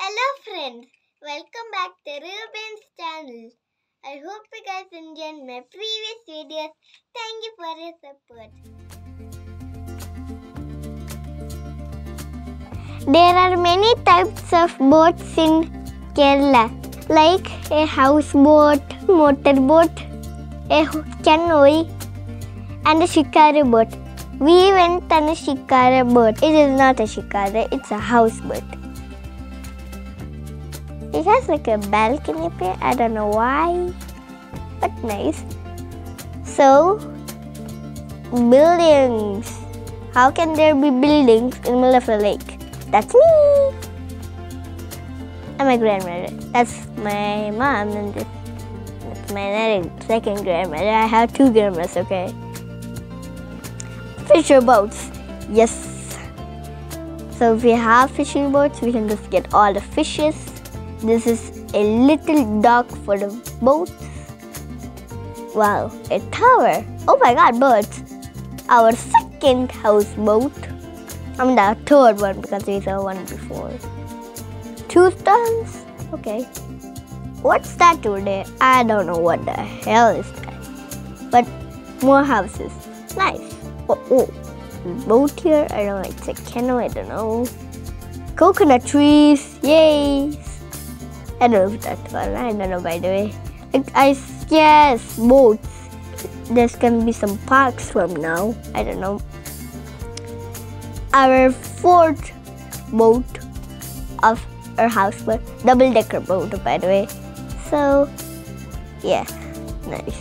Hello friends, welcome back to Reuben's channel. I hope you guys enjoyed my previous videos. Thank you for your support. There are many types of boats in Kerala, like a houseboat, motorboat, a canoe, and a shikara boat. We went on a shikara boat. It is not a shikara, it's a houseboat. It has like a balcony here. I don't know why, but nice. So, buildings. How can there be buildings in the middle of a lake? That's me. And my grandmother. That's my mom, and that's my second grandmother. I have two grandmas. Okay. Fisher boats. Yes. So if we have fishing boats, we can just get all the fishes. This is a little dock for the boats. Wow, a tower. Oh my god, birds. Our second houseboat. I mean the third one because we saw one before. Two stones? Okay. What's that there? I don't know what the hell is that. But more houses. Nice. Oh, oh. Boat here? I don't know. It's a canoe. I don't know. Coconut trees. Yay. I don't know if that's one. I don't know by the way. Like, I yes, boats. There's gonna be some parks from now. I don't know. Our fourth boat of our houseboat, double decker boat by the way. So yeah, nice.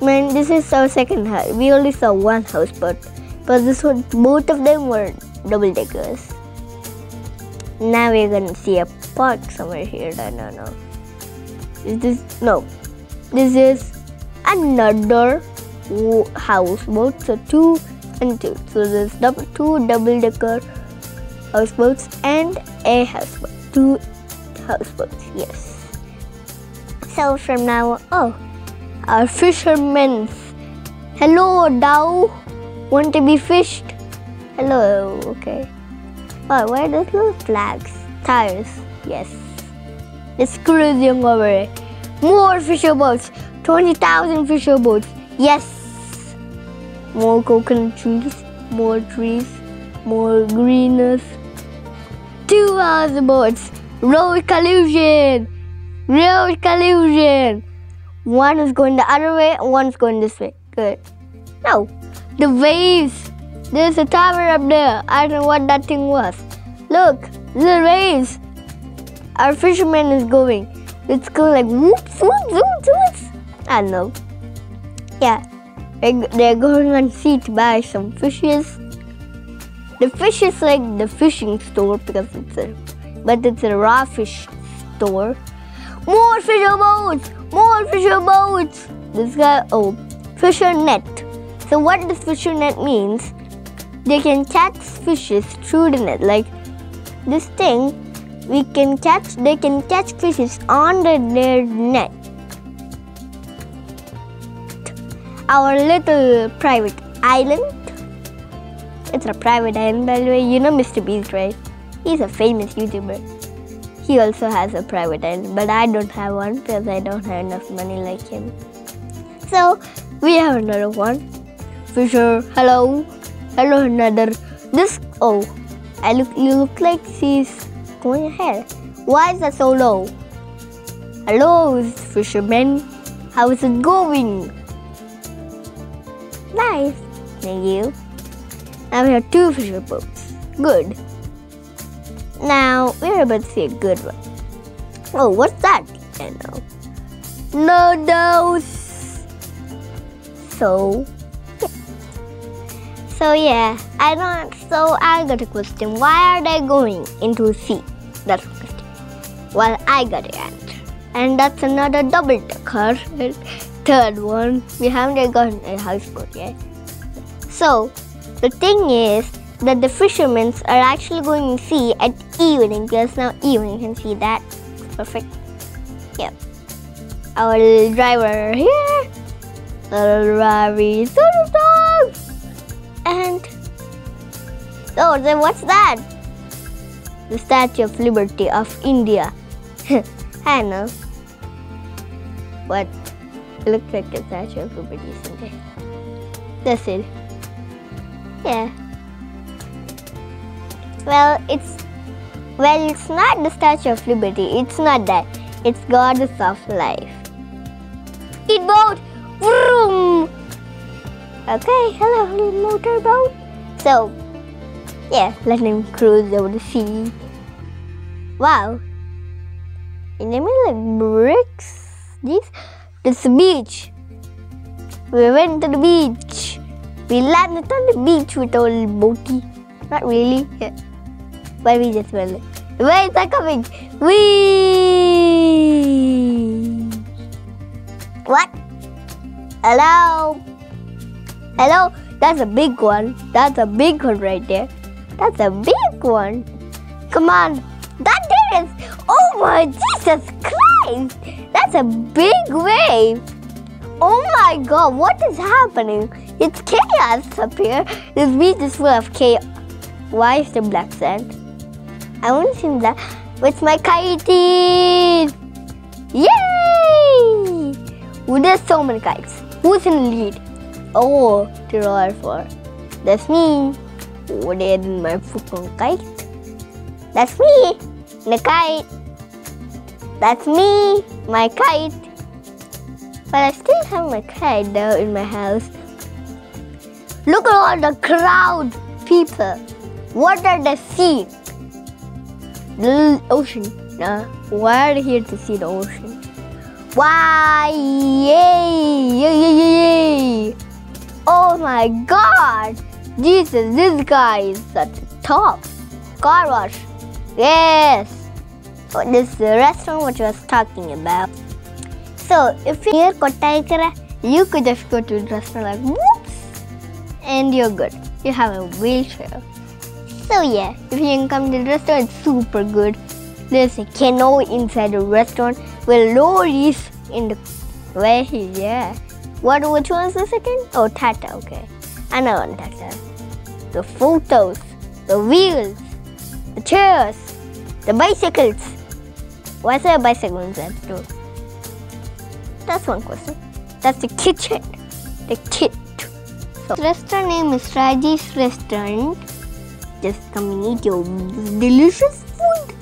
Man, this is our second house. We only saw one houseboat, but this one, both of them were double deckers. Now we're gonna see a park somewhere here. I don't know. Is this no? This is another houseboat. So two and two. So there's double two double decker houseboats and a houseboat. Two houseboats. Yes. So from now, oh, our fishermen. Hello, Dow. Want to be fished? Hello. Okay. Oh, where are those little flags? Tires. Yes. It's cruising over. More fisher boats. 20,000 fisher boats. Yes. More coconut trees. More trees. More greenness. Two house boats. Road collision. Road collision. One is going the other way, one is going this way. Good. No. The waves. There's a tower up there. I don't know what that thing was. Look, the waves. Our fisherman is going. It's going like whoops, whoops, whoops, whoops. I know. Yeah. They're, going on sea to buy some fishes. The fish is like the fishing store because it's a, but it's a raw fish store. More fisher boats! More fisher boats! This guy, oh, fisher net. So what this fisher net means, they can catch fishes through the net. Like this thing, we can catch, they can catch fishes on the, their net. Our little private island. It's a private island, by the way. You know Mr. Beast, right? He's a famous YouTuber. He also has a private island, but I don't have one because I don't have enough money like him. So we have another one. Fisher, hello, hello, another. This oh, I look. You look like she's going ahead. Why is that so low? Hello, fisherman. How is it going? Nice. Thank you. Now we have two fisher boats. Good. Now we're about to see a good one. Oh, what's that? I know. No, no. So. So yeah, I don't. So I got a question. Why are they going into sea? That's the question. Well, I got the answer, and that's another double decker. Third one, we haven't got a houseboat yet. So, the thing is that the fishermen are actually going to sea at evening. Because now evening can see that. Perfect. Yep. Our driver here. Little Ravi dog. And oh then what's that the Statue of Liberty of India. I know. But it looks like a Statue of Liberty, isn't it? That's it. Yeah. Well, it's well, it's not the Statue of Liberty. It's not that. It's Goddess of Life. Speedboat! Vroom! Okay, hello, little motorboat. So, yeah, let him cruise over the sea. Wow. And I mean like bricks. These, this beach. We went to the beach. We landed on the beach with our boaty. Not really. Yeah. But we just went. Where is that coming? Wee! What? Hello? Hello? That's a big one. That's a big one right there. That's a big one. Come on. That there is. Oh my Jesus Christ! That's a big wave. Oh my god, what is happening? It's chaos up here. This beach is full of chaos. Why is there black sand? I want to see that with my kites. Yay! Well, there's so many kites. Who's in the lead? Oh, there are four. That's me. In my fucking kite. That's me. The kite. That's me. My kite. But I still have my kite though in my house. Look at all the crowd people. What are they seeing? The ocean. Uh, why are here to see the ocean? Why? Yay! Yay! Yay! yay. Oh my God! Jesus, this guy is at the top. Car wash. Yes. Oh, this is the restaurant which I was talking about. So if you're near you could just go to the restaurant like whoops, and you're good. You have a wheelchair. So yeah, if you can come to the restaurant, it's super good. There's a canoe inside the restaurant with lorries in the way yeah. What which one is the second? Oh Tata, okay. Know one Tata. The photos, the wheels, the chairs, the bicycles. Why is there a bicycle inside the door? That's one question. That's the kitchen. The kit. So, restaurant name is Raji's Restaurant. Just come and eat your delicious food.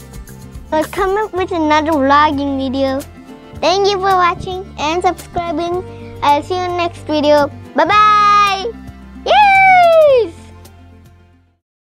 I'll come up with another vlogging video. Thank you for watching and subscribing. I'll see you in next video. Bye bye.